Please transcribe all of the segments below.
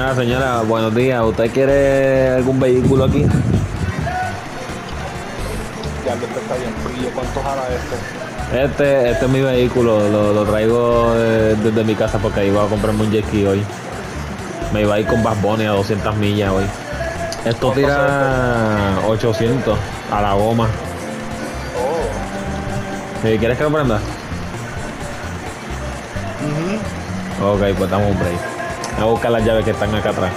Señora, señora, buenos días. ¿Usted quiere algún vehículo aquí? Ya lo está bien frío. ¿Cuánto jala este? Este, este es mi vehículo, lo, lo traigo de- desde mi casa porque iba a comprarme un jet ski hoy. Me iba a ir con Bass Bunny a 200 millas hoy. Esto tira 800 a la goma. Oh. Eh, ¿Quieres que lo prenda? Ok, pues damos un break. Voy a buscar las llaves que están acá atrás.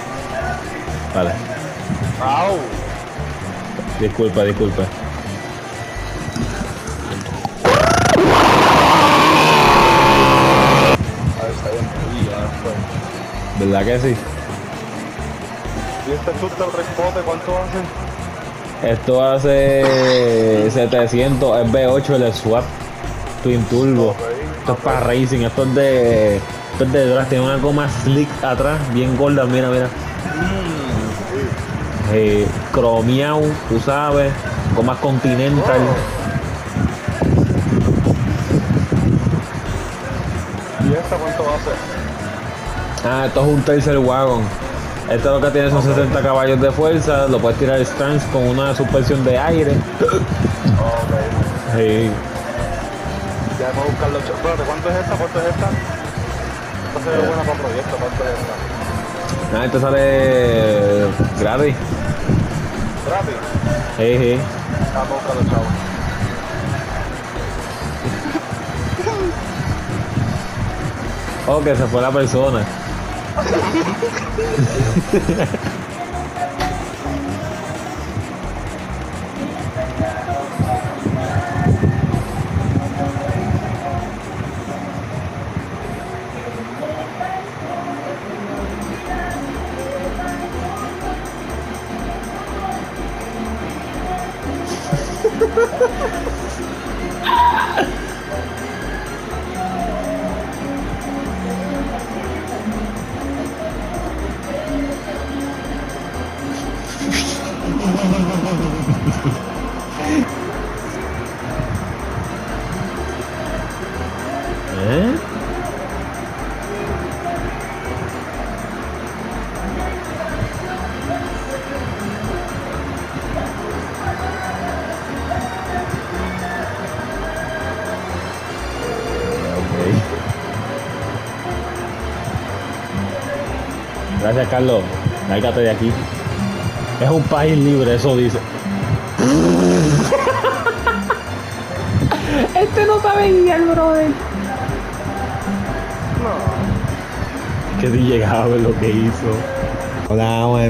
Vale, frío. ya fue. ¿Verdad que sí? ¿Y este susto el respote cuánto hacen? Esto hace 700, es V8 el swap Twin Turbo. Esto es para racing, esto es de. Es de tiene una goma slick atrás, bien gorda, mira, mira. Eh, cromiao, tú sabes, gomas continental. ¿Y esta cuánto hace? Ah, esto es un tercer wagon. Esto lo que tiene son 60 caballos de fuerza, lo puedes tirar stance con una suspensión de aire. Ok. Sí. Ya vamos a buscar los ¿cuánto es esta? ¿Cuánto es esta? Esta se ve buena para proyecto. ¿Cuánto es esta? Ah, esto sale gratis. Rápido. Sí, sí. Vamos a buscar los chavos. Oh, que se fue la persona. Gracias, Carlos. Lárgate de aquí. Es un país libre, eso dice. este no sabe guiar, brother. No. Que si llegaba a ver lo que hizo. Hola, my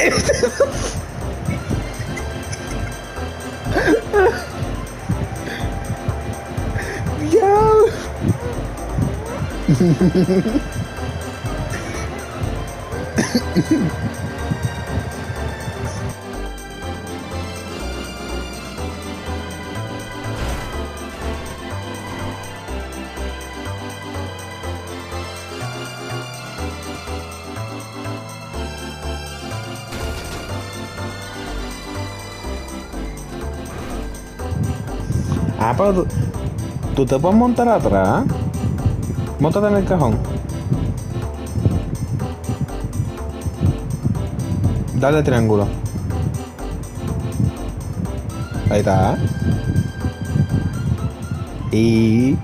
Yo! Ah, pero tú, tú te puedes montar atrás. Móntate en el cajón. Dale triángulo. Ahí está. Y.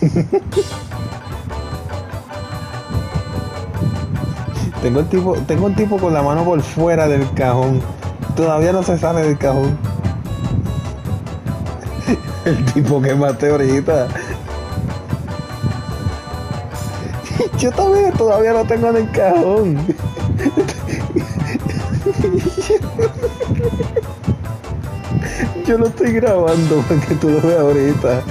tengo el tipo, tengo un tipo con la mano por fuera del cajón. Todavía no se sale del cajón. El tipo que maté ahorita. Yo también todavía lo tengo en el cajón. Yo lo estoy grabando para que tú lo veas ahorita.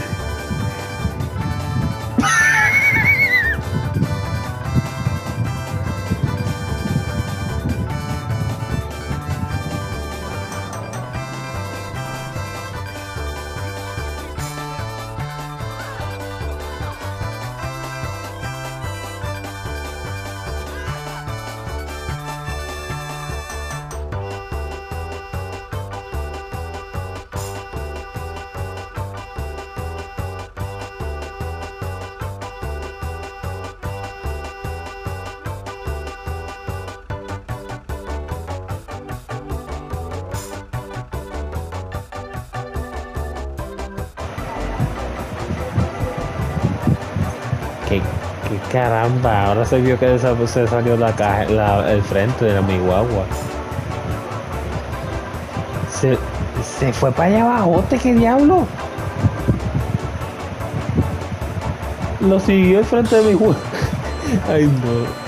Qué caramba, ahora se vio que se salió la caja, la- el frente de mi guagua. Se, se fue para allá abajo, ¿qué diablo? Lo siguió el frente de mi guagua. Ay no.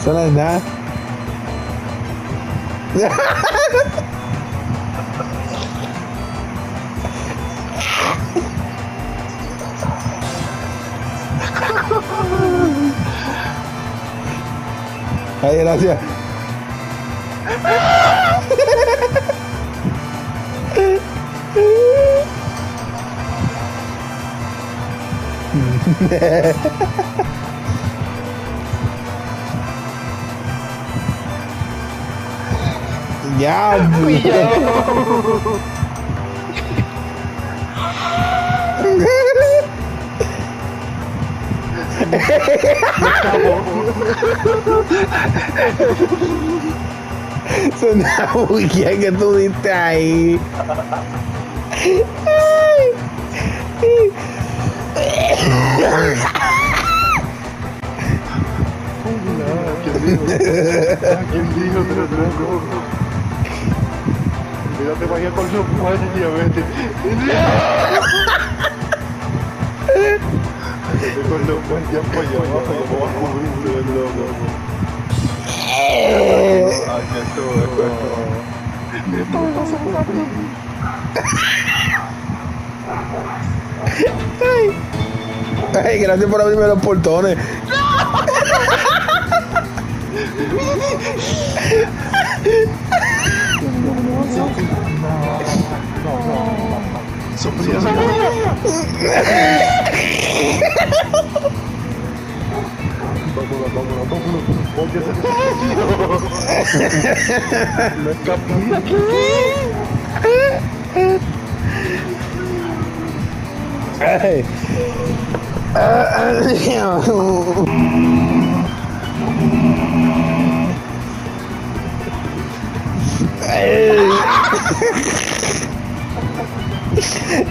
Eso no es nada. Ay, gracias. Ya, Es una bulla que tú diste ahí. ¿Quién dijo que no loco? Mira, te vaya con los y diabetes. Con los guayos para allá abajo, me voy a cubrir todo el loco. Ay, qué todo, esto pasa por mí. Ay, gracias por abrirme los portones. Sofía, Vámonos, vámonos, vámonos. Oye, se Me escapé aquí. Ay.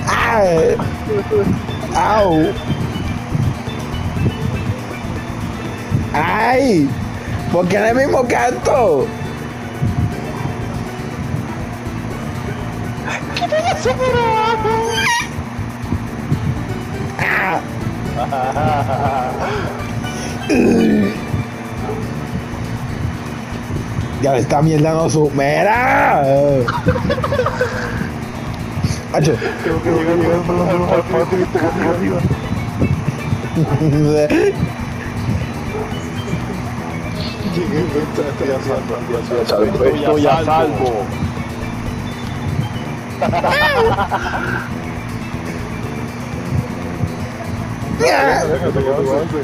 Ay. Au. Ay. ¿Por qué en el mismo canto? Ah. Ya esta mierda no supera. Hacho. Tengo que llegar acá arriba. Estoy a salvo, estoy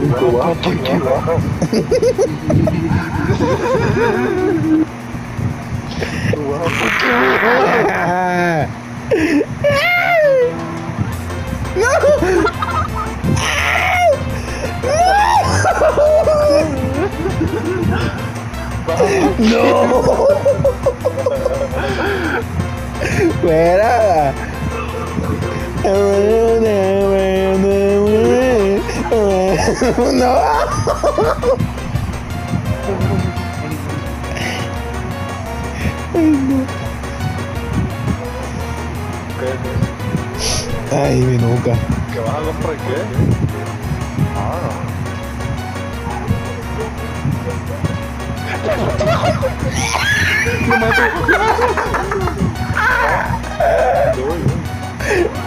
Tú bajas porque baja. Tú bajas porque No. Espera. No. Ay, mi nuca. ¿Que vas a comprar qué? Ah. Me mató.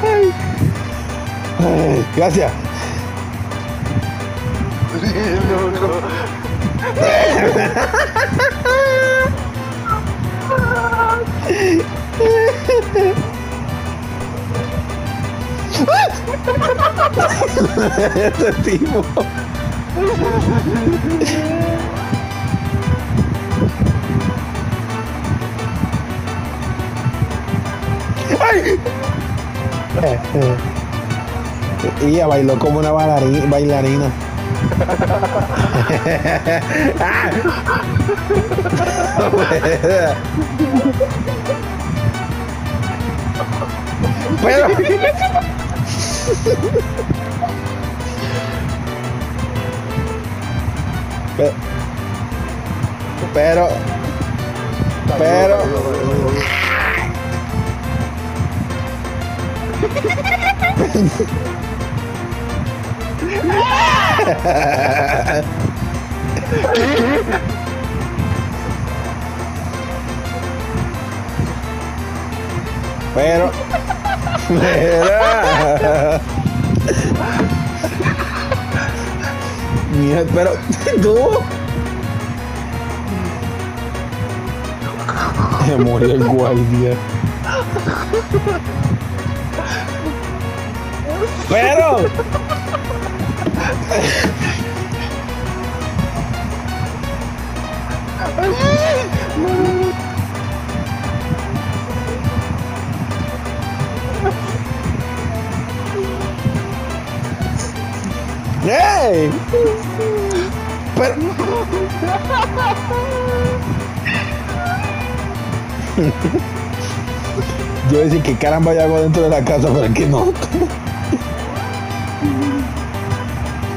Ay. Ay, gracias. Loco. Este tipo. Bailó como una bailarina. Pero. Pe- Pero. Pero. Pero. Mira. Mira, pero tú. Se murió el guardia. Pero. ¡Ey! Pero. Yo decía que caramba yo hago dentro de la casa, pero que no.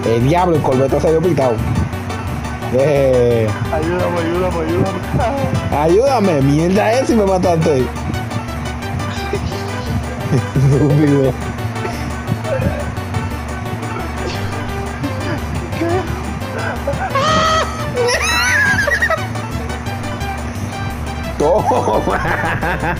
El diablo, el corbeto se había pitado. Eh, Ayúdame, ayúdame, ayúdame. ayúdame, mierda es si me mataste. Estúpido. Toma.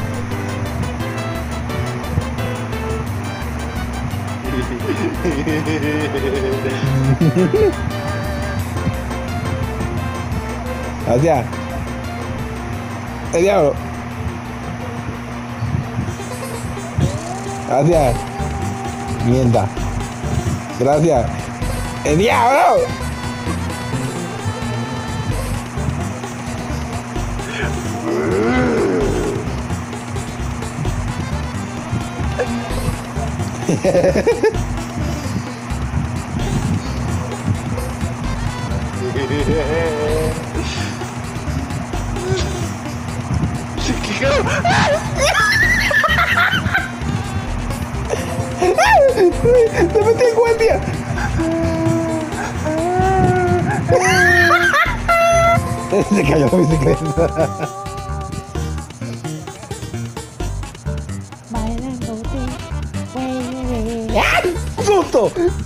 Gracias. El diablo. Gracias. Mierda. Gracias. El diablo. ¡Te metí el guardia! Se cayó la bicicleta. voltou.